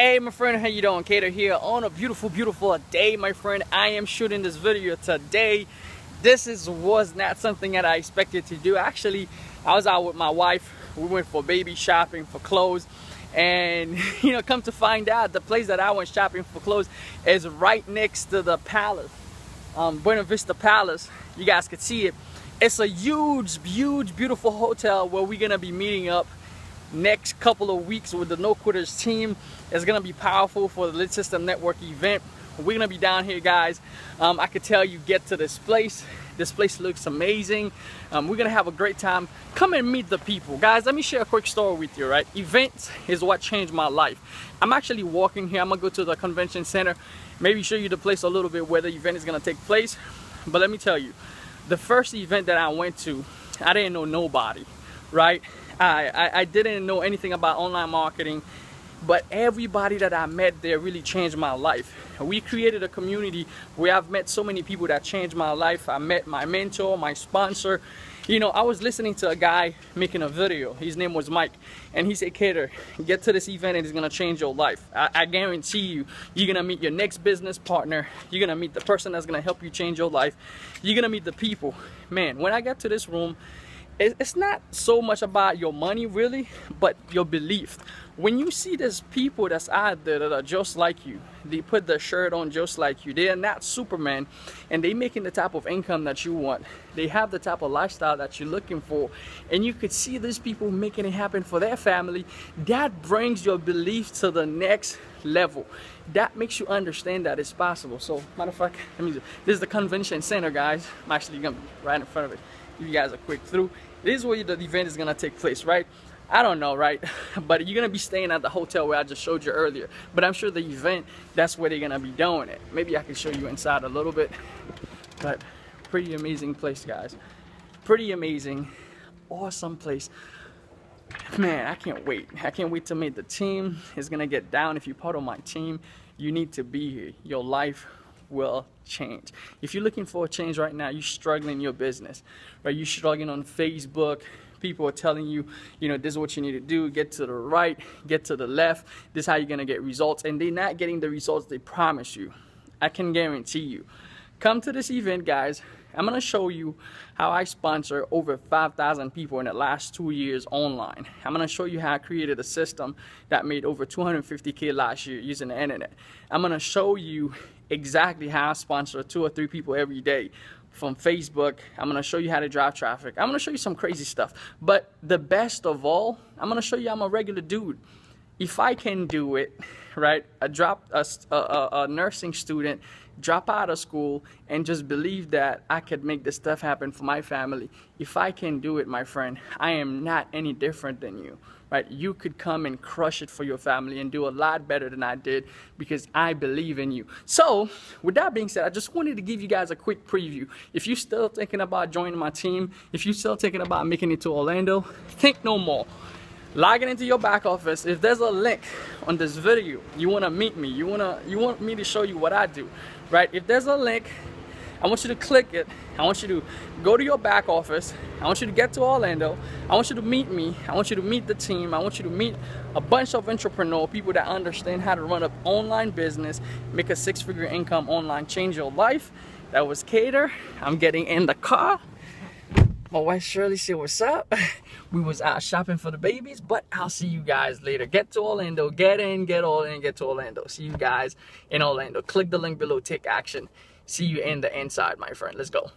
Hey my friend, how you doing? Keder here on a beautiful, beautiful day, my friend. I am shooting this video today. This is was not something that I expected to do. Actually, I was out with my wife. We went for baby shopping for clothes. And you know, come to find out, the place that I went shopping for clothes is right next to the palace. Um, Buena Vista Palace. You guys can see it. It's a huge, huge, beautiful hotel where we're gonna be meeting up next couple of weeks with the No Quitters team is gonna be powerful for the Lead System Network event. We're gonna be down here, guys. Um, I could tell you get to this place. This place looks amazing. Um, we're gonna have a great time. Come and meet the people. Guys, let me share a quick story with you, right? Events is what changed my life. I'm actually walking here. I'm gonna go to the convention center, maybe show you the place a little bit where the event is gonna take place. But let me tell you, the first event that I went to, I didn't know nobody, right? I, I, I didn't know anything about online marketing but everybody that I met there really changed my life. We created a community where I've met so many people that changed my life. I met my mentor, my sponsor. You know, I was listening to a guy making a video. His name was Mike. And he said, Keder, get to this event and it's going to change your life. I, I guarantee you, you're going to meet your next business partner. You're going to meet the person that's going to help you change your life. You're going to meet the people. Man, when I got to this room, it's not so much about your money really but your belief. When you see these people that's out there that are just like you they put their shirt on just like you they're not superman and they making the type of income that you want. They have the type of lifestyle that you're looking for and you could see these people making it happen for their family. That brings your belief to the next level. That makes you understand that it's possible. So matter of fact let me this is the convention center guys. I'm actually gonna be right in front of it give you guys a quick through this is where the event is gonna take place, right? I don't know, right? But you're gonna be staying at the hotel where I just showed you earlier. But I'm sure the event, that's where they're gonna be doing it. Maybe I can show you inside a little bit. But pretty amazing place, guys. Pretty amazing, awesome place. Man, I can't wait. I can't wait to meet the team. It's gonna get down. If you're part of my team, you need to be here. Your life will change. If you're looking for a change right now, you're struggling in your business, right? You're struggling on Facebook. People are telling you, you know, this is what you need to do. Get to the right, get to the left. This is how you're going to get results. And they're not getting the results they promise you. I can guarantee you. Come to this event, guys. I'm going to show you how I sponsor over 5,000 people in the last two years online. I'm going to show you how I created a system that made over 250K last year using the internet. I'm going to show you exactly how I sponsor two or three people every day from Facebook. I'm gonna show you how to drive traffic. I'm gonna show you some crazy stuff. But the best of all, I'm gonna show you I'm a regular dude. If I can do it, right? I dropped a, a, a nursing student drop out of school and just believe that I could make this stuff happen for my family. If I can do it, my friend, I am not any different than you, right? You could come and crush it for your family and do a lot better than I did because I believe in you. So, with that being said, I just wanted to give you guys a quick preview. If you're still thinking about joining my team, if you're still thinking about making it to Orlando, think no more logging into your back office if there's a link on this video you want to meet me you want to you want me to show you what I do right? If there's a link I want you to click it. I want you to go to your back office. I want you to get to Orlando. I want you to meet me. I want you to meet the team. I want you to meet a bunch of entrepreneur people that understand how to run an online business make a six-figure income online change your life. That was Keder I'm getting in the car Oh, my wife Shirley said, what's up? We was out shopping for the babies, but I'll see you guys later. Get to Orlando, get in, get all in, get to Orlando. See you guys in Orlando. Click the link below, take action. See you in the inside, my friend. Let's go.